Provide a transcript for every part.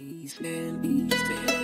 Eastland, Eastland.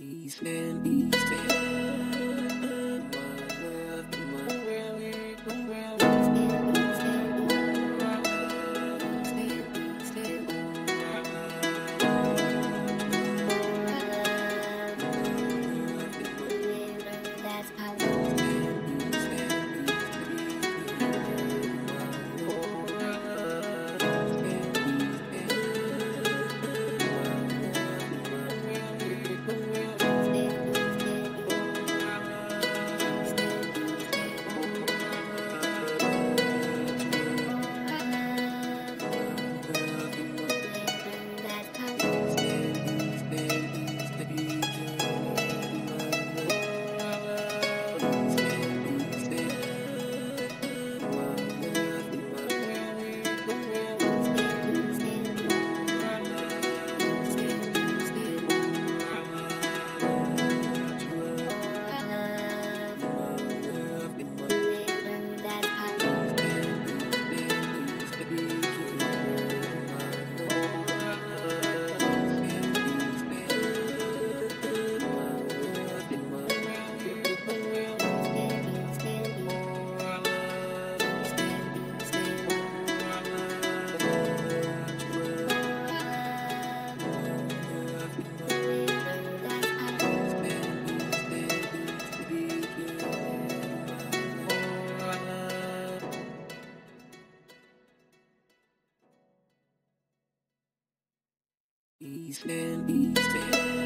Eastland, Eastland. Eastville, Eastville.